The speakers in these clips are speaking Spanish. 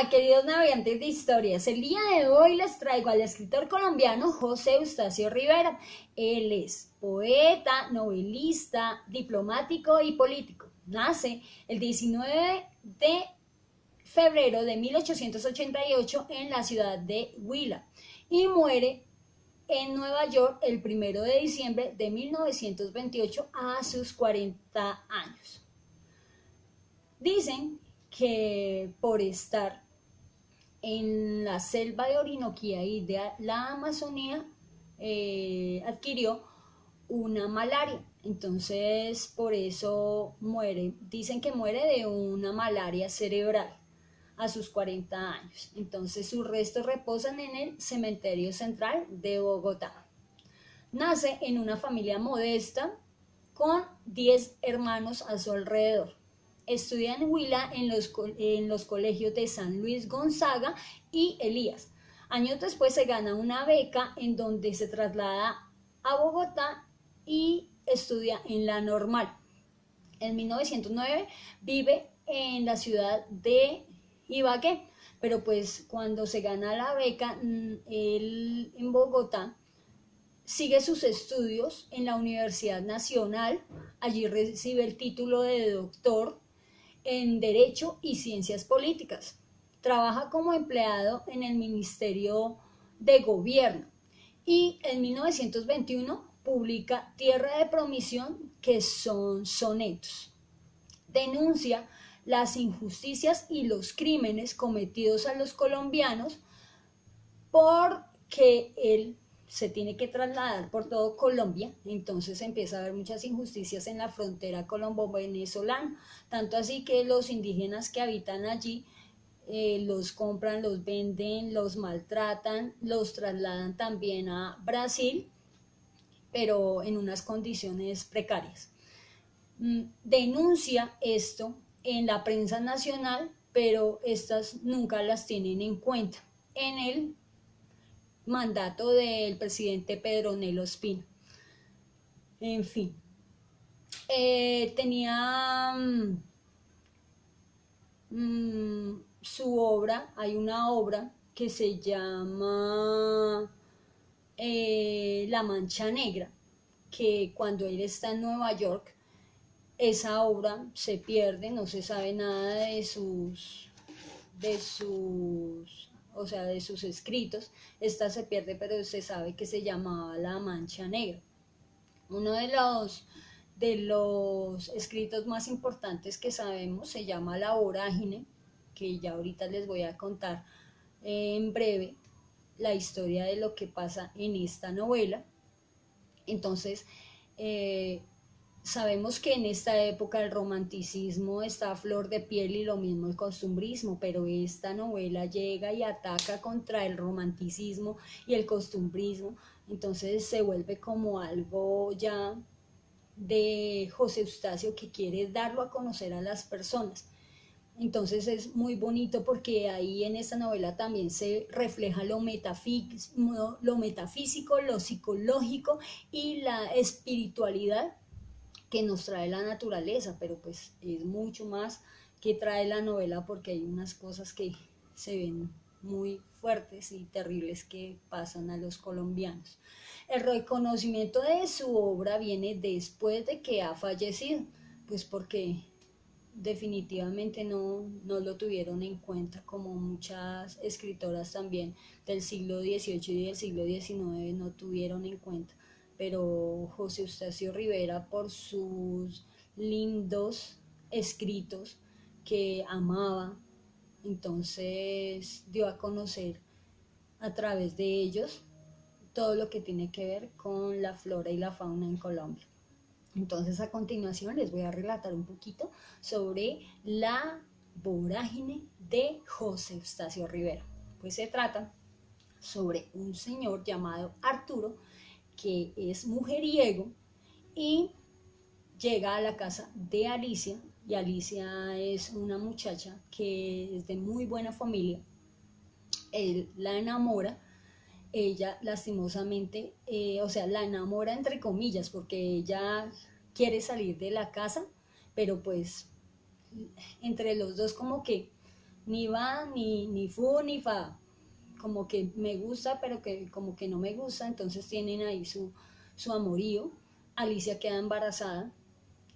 Hola, queridos navegantes de historias. El día de hoy les traigo al escritor colombiano José Eustacio Rivera. Él es poeta, novelista, diplomático y político. Nace el 19 de febrero de 1888 en la ciudad de Huila y muere en Nueva York el 1 de diciembre de 1928 a sus 40 años. Dicen que por estar en la selva de Orinoquía y de la Amazonía eh, adquirió una malaria. Entonces, por eso muere. Dicen que muere de una malaria cerebral a sus 40 años. Entonces, sus restos reposan en el cementerio central de Bogotá. Nace en una familia modesta con 10 hermanos a su alrededor. Estudia en Huila en los, en los colegios de San Luis Gonzaga y Elías. Años después se gana una beca en donde se traslada a Bogotá y estudia en la normal. En 1909 vive en la ciudad de Ibagué, pero pues cuando se gana la beca mm, él en Bogotá sigue sus estudios en la Universidad Nacional, allí recibe el título de doctor en Derecho y Ciencias Políticas. Trabaja como empleado en el Ministerio de Gobierno y en 1921 publica Tierra de Promisión, que son sonetos. Denuncia las injusticias y los crímenes cometidos a los colombianos porque él se tiene que trasladar por todo Colombia, entonces empieza a haber muchas injusticias en la frontera colombo-venezolana, tanto así que los indígenas que habitan allí eh, los compran, los venden, los maltratan, los trasladan también a Brasil, pero en unas condiciones precarias. Mm, denuncia esto en la prensa nacional, pero estas nunca las tienen en cuenta. En el mandato del presidente Pedro Nelo Espino. En fin, eh, tenía mm, mm, su obra, hay una obra que se llama eh, La Mancha Negra, que cuando él está en Nueva York, esa obra se pierde, no se sabe nada de sus de sus o sea, de sus escritos. Esta se pierde, pero se sabe que se llamaba La Mancha Negra. Uno de los, de los escritos más importantes que sabemos se llama La Vorágine, que ya ahorita les voy a contar en breve la historia de lo que pasa en esta novela. Entonces, eh, Sabemos que en esta época el romanticismo está a flor de piel y lo mismo el costumbrismo, pero esta novela llega y ataca contra el romanticismo y el costumbrismo, entonces se vuelve como algo ya de José Eustacio que quiere darlo a conocer a las personas. Entonces es muy bonito porque ahí en esta novela también se refleja lo lo, metafísico, lo psicológico y la espiritualidad que nos trae la naturaleza, pero pues es mucho más que trae la novela porque hay unas cosas que se ven muy fuertes y terribles que pasan a los colombianos. El reconocimiento de su obra viene después de que ha fallecido, pues porque definitivamente no, no lo tuvieron en cuenta, como muchas escritoras también del siglo XVIII y del siglo XIX no tuvieron en cuenta pero José Eustacio Rivera por sus lindos escritos que amaba, entonces dio a conocer a través de ellos todo lo que tiene que ver con la flora y la fauna en Colombia. Entonces a continuación les voy a relatar un poquito sobre la vorágine de José Eustacio Rivera. Pues se trata sobre un señor llamado Arturo que es mujeriego y llega a la casa de Alicia y Alicia es una muchacha que es de muy buena familia. Él la enamora, ella lastimosamente, eh, o sea, la enamora entre comillas porque ella quiere salir de la casa, pero pues entre los dos como que ni va, ni, ni fu, ni fa. Como que me gusta, pero que como que no me gusta, entonces tienen ahí su, su amorío. Alicia queda embarazada,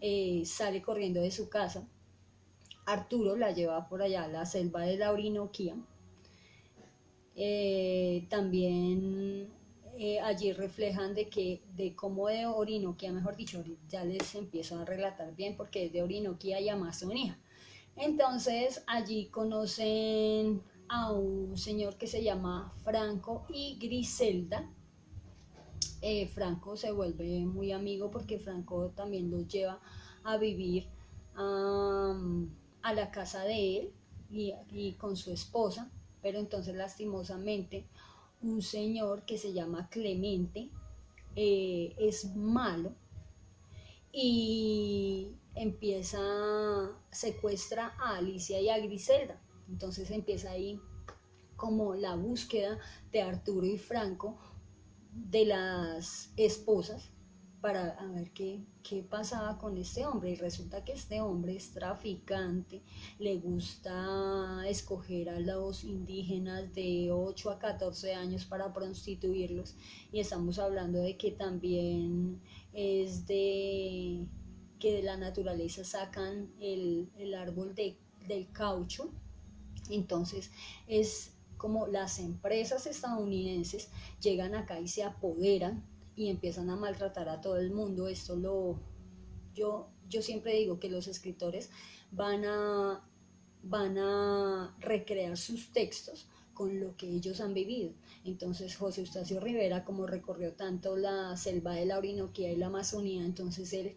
eh, sale corriendo de su casa. Arturo la lleva por allá a la selva de la Orinoquía. Eh, también eh, allí reflejan de que de cómo de Orinoquía, mejor dicho, ya les empiezo a relatar bien porque es de Orinoquía y Amazonía. Entonces allí conocen a un señor que se llama Franco y Griselda. Eh, Franco se vuelve muy amigo porque Franco también los lleva a vivir a la casa de él y con su esposa, pero entonces lastimosamente un señor que se llama Clemente, eh, es malo y empieza, secuestra a Alicia y a Griselda. Entonces empieza ahí como la búsqueda de Arturo y Franco de las esposas para ver qué, qué pasaba con este hombre. Y resulta que este hombre es traficante, le gusta escoger a los indígenas de 8 a 14 años para prostituirlos. Y estamos hablando de que también es de que de la naturaleza sacan el, árbol del caucho. Entonces es como las empresas estadounidenses llegan acá y se apoderan y empiezan a maltratar a todo el mundo. Esto lo, yo, yo siempre digo que los escritores van a, van a recrear sus textos con lo que ellos han vivido. Entonces José Eustacio Rivera, como recorrió tanto la selva de la Orinoquía y la Amazonía, entonces él,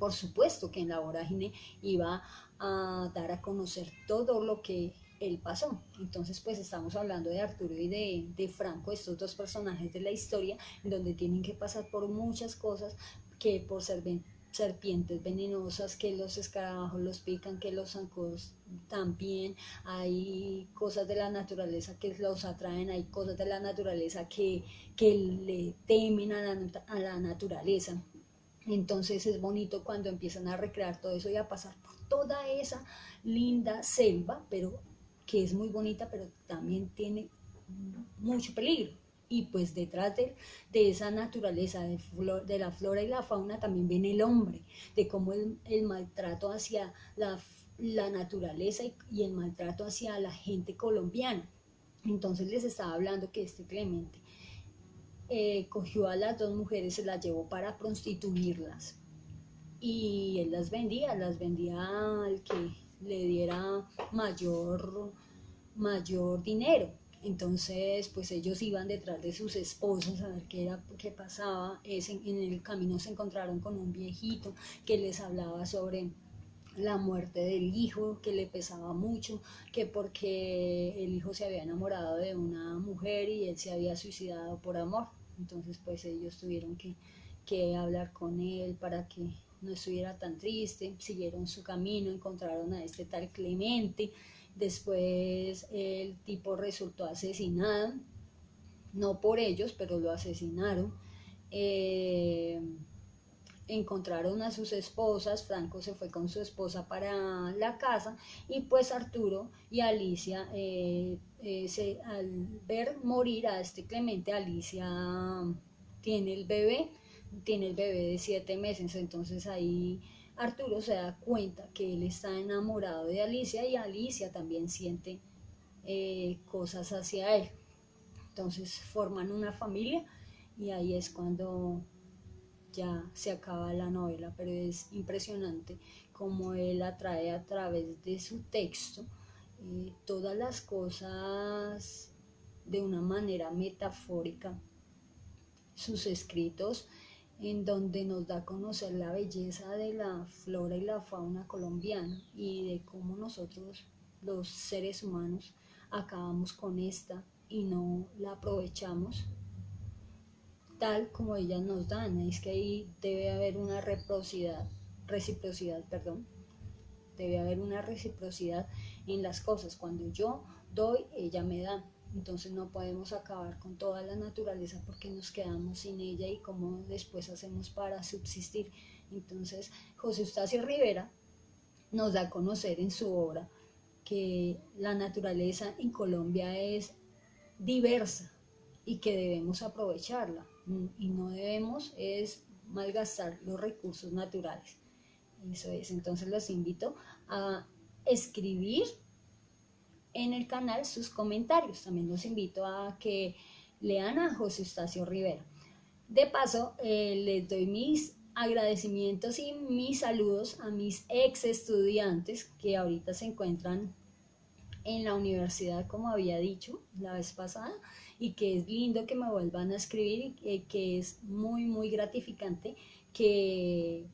por supuesto que en la vorágine iba a dar a conocer todo lo que él pasó. Entonces, pues estamos hablando de Arturo y de, Franco, estos dos personajes de la historia, donde tienen que pasar por muchas cosas que por ser serpientes venenosas, que los escarabajos los pican, que los zancudos también, hay cosas de la naturaleza que los atraen, hay cosas de la naturaleza que, que le temen a la, a la naturaleza. Entonces es bonito cuando empiezan a recrear todo eso y a pasar por toda esa linda selva, pero que es muy bonita, pero también tiene mucho peligro. Y pues detrás de, esa naturaleza de, la flora y la fauna también viene el hombre, de cómo el, maltrato hacia la, naturaleza y, el maltrato hacia la gente colombiana. Entonces les estaba hablando que este Clemente eh, cogió a las dos mujeres, se las llevó para prostituirlas. Y él las vendía, las vendía al que le diera mayor, mayor dinero. Entonces, pues ellos iban detrás de sus esposos a ver qué era, qué pasaba. en el camino se encontraron con un viejito que les hablaba sobre la muerte del hijo, que le pesaba mucho, que porque el hijo se había enamorado de una y él se había suicidado por amor. Entonces, pues ellos tuvieron que, que hablar con él para que no estuviera tan triste, siguieron su camino, encontraron a este tal Clemente, después el tipo resultó asesinado, no por ellos, pero lo asesinaron. Eh, encontraron a sus esposas, Franco se fue con su esposa para la casa y pues Arturo y Alicia, eh, eh, al ver morir a este Clemente, Alicia tiene el bebé tiene el bebé de siete meses, entonces ahí Arturo se da cuenta que él está enamorado de Alicia y Alicia también siente eh, cosas hacia él. Entonces forman una familia y ahí es cuando ya se acaba la novela, pero es impresionante cómo él atrae a través de su texto eh, todas las cosas de una manera metafórica. Sus escritos en donde nos da a conocer la belleza de la flora y la fauna colombiana y de cómo nosotros, los seres humanos, acabamos con esta y no la aprovechamos tal como ellas nos dan. Es que ahí debe haber una reciprocidad, reciprocidad, perdón. Debe haber una reciprocidad en las cosas. Cuando yo doy, ella me da. Entonces no podemos acabar con toda la naturaleza porque nos quedamos sin ella y cómo después hacemos para subsistir. Entonces José Eustacio Rivera nos da a conocer en su obra que la naturaleza en Colombia es diversa y que debemos aprovecharla y no debemos es malgastar los recursos naturales. Eso es, entonces los invito a escribir en el canal sus comentarios. También los invito a que lean a José Eustacio Rivera. De paso, eh, les doy mis agradecimientos y mis saludos a mis ex estudiantes que ahorita se encuentran en la universidad, como había dicho la vez pasada, y que es lindo que me vuelvan a escribir y que, es muy, muy gratificante que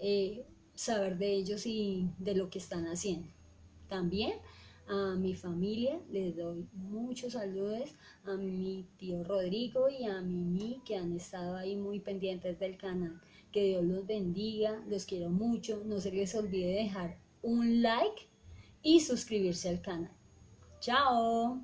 eh, saber de ellos y de lo que están haciendo. También a mi familia les doy muchos saludos, a mi tío Rodrigo y a Mimi que han estado ahí muy pendientes del canal. Que Dios los bendiga, los quiero mucho, no se les olvide dejar un like y suscribirse al canal. Chao.